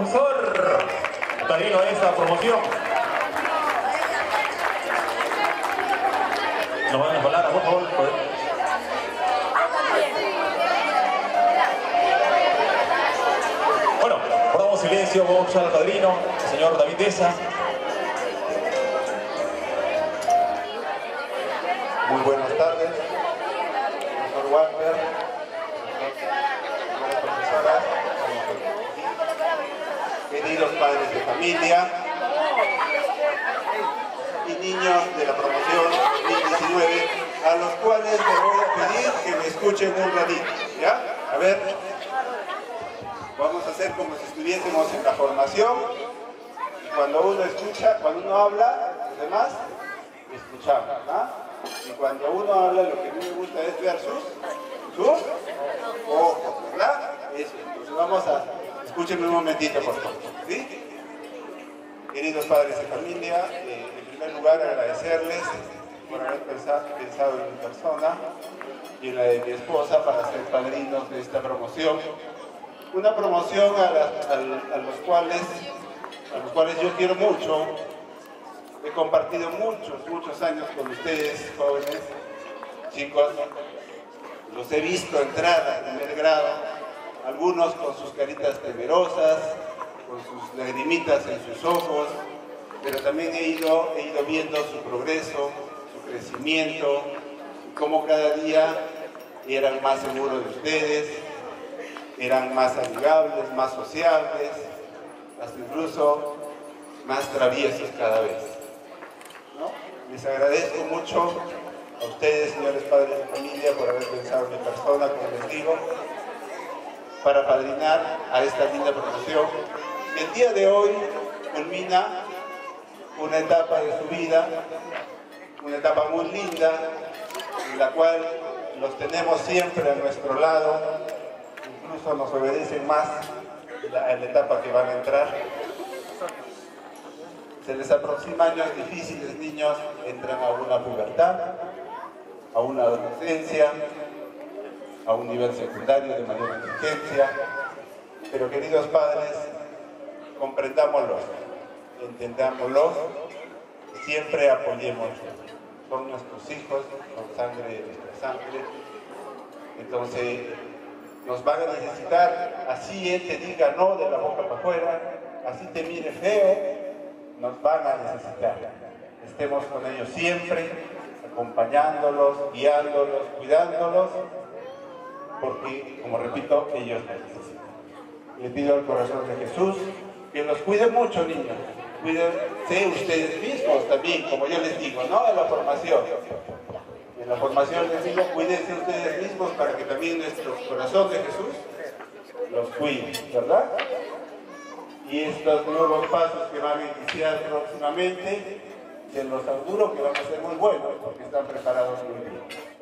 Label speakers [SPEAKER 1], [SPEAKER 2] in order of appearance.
[SPEAKER 1] profesor padrino de esta promoción. No van a hablar, por favor. Bueno, guardamos silencio, vamos a escuchar al padrino, el señor David Deza.
[SPEAKER 2] Muy buenas tardes, profesor Walter, profesoras, queridos padres de familia y niños de la promoción 2019, a los cuales les voy a pedir que me escuchen un ratito, ¿ya? A ver, vamos a hacer como si estuviésemos en la formación, y cuando uno escucha, cuando uno habla, los demás, escuchamos, ¿ah? Y cuando uno habla, lo que a mí me gusta es ver sus, sus ojos, ¿verdad? Eso, entonces vamos a, escúchenme un momentito, por favor. Queridos padres de familia, eh, en primer lugar agradecerles por haber pensado, en mi persona y en la de mi esposa para ser padrinos de esta promoción. Una promoción a, las- a- a los cuales, a los cuales yo quiero mucho, He compartido muchos, muchos años con ustedes, jóvenes, chicos. Los he visto entrar a primer grado, algunos con sus caritas temerosas, con sus lagrimitas en sus ojos, pero también he ido, he ido viendo su progreso, su crecimiento, cómo cada día eran más seguros de ustedes, eran más amigables, más sociables, hasta incluso más traviesos cada vez. Les agradezco mucho a ustedes, señores padres de familia, por haber pensado en mi persona, como les digo, para padrinar a esta linda promoción. El día de hoy culmina una etapa de su vida, una etapa muy linda, en la cual los tenemos siempre a nuestro lado, incluso nos obedecen más en la, la etapa que van a entrar. Se les aproxima años difíciles, niños entran a una pubertad, a una adolescencia, a un nivel secundario de mayor exigencia. Pero queridos padres, comprendámoslos, entendámoslos, siempre apoyémoslos. Son nuestros hijos, son sangre de nuestra sangre. Entonces, nos van a necesitar, así él te diga no de la boca para afuera, así te mire feo, nos van a necesitar. Estemos con ellos siempre, acompañándolos, guiándolos, cuidándolos, porque, como repito, ellos necesitan. Le pido al corazón de Jesús que los cuide mucho, niños. Cuídense ustedes mismos también, como yo les digo, ¿no? En la formación. En la formación les digo, cuídense ustedes mismos para que también nuestro corazón de Jesús los cuide, ¿verdad? y estos nuevos pasos que van a iniciar próximamente, se los auguro que van a ser muy buenos porque están preparados muy bien.